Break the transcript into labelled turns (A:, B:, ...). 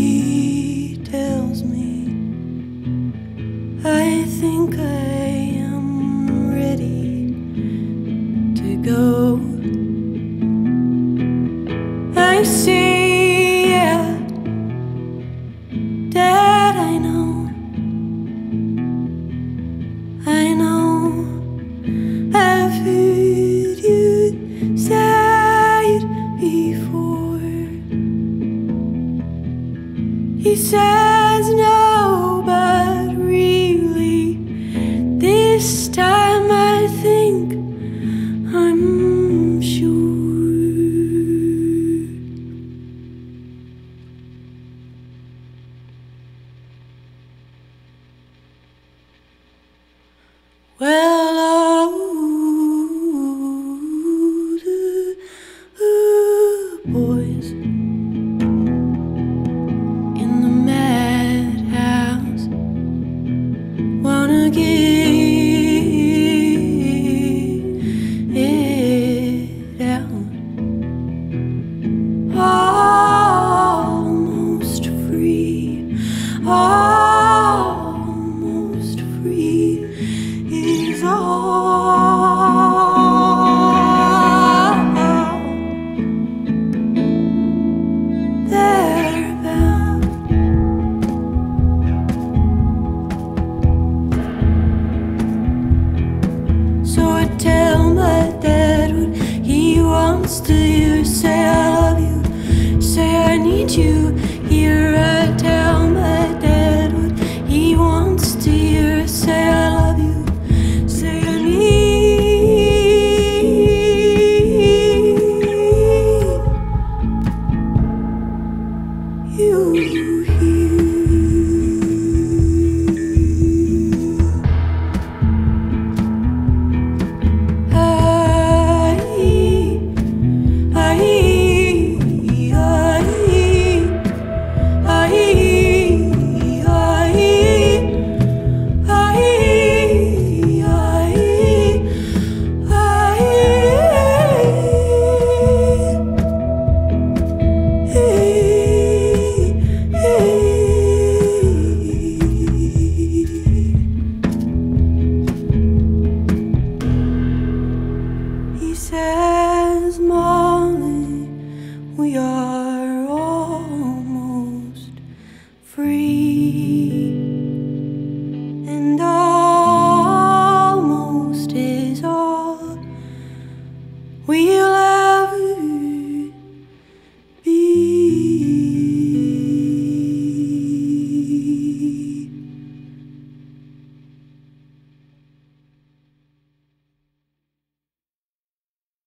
A: He tells me I think I am ready to go. I say, yeah, Dad. says no, but really, this time I think I'm sure. Well. Give. would tell my dad what he wants to hear. Say I love you, say I need you. Here I tell my dad what he wants to hear. Say I love you, say I need you. says, Molly, we are almost free. And almost is all we'll